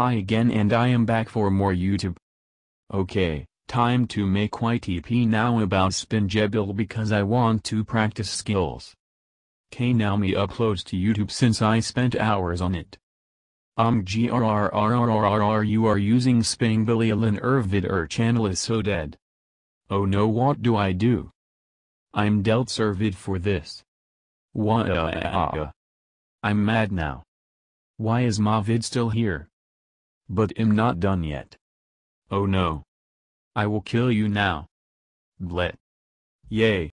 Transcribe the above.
Hi again and I am back for more YouTube. Okay, time to make YTP now about Spinjebel because I want to practice skills. K now me uploads to YouTube since I spent hours on it. Um grrrrrrrrr you are using and channel is so dead. Oh no what do I do? I'm dealt for this. Wah uh, uh, uh, I'm mad now. Why is still here? But I'm not done yet. Oh no. I will kill you now. Blet. Yay.